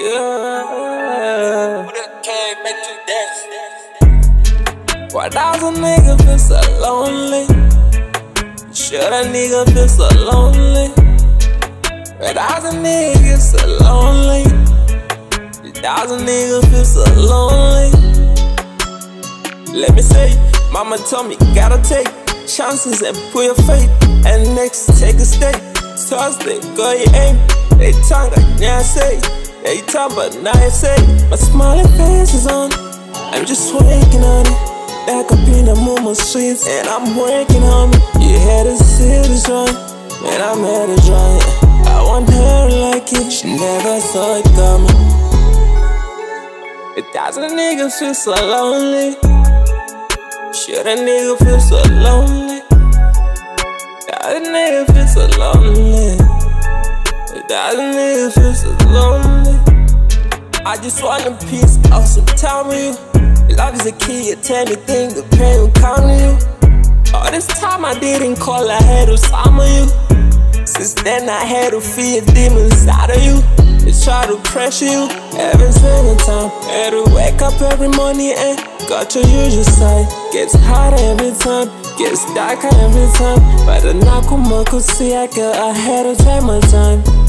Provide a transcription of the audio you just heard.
Yeah. Who that can make you dance? Why does a nigga feel so lonely? Should a nigga feel so lonely? Why does a nigga get so lonely? Does a nigga feel so lonely? Let me say, mama told me gotta take chances and put your faith. And next, take a step. Thursday, go your aim. They tongue like now say. They talk but now I say. My smiling face is on. I'm just working on it. Back up in the Momo streets, and I'm working on it. You had this one, man. I'm at a giant. I want her like it. She never saw it coming. A nigga feel so lonely. Should a nigga feel so lonely? A nigga feel so lonely? A nigga feel so lonely? I just want a piece of some time with you. Love is a key, it's anything, the pain will come to you. All this time I didn't call, I had to summon you. Since then I had to fear demons inside of you. They try to pressure you every single time. Had to wake up every morning and got your usual side. Gets harder every time, gets darker every time. But the Nakumaku see I got I had to take my time.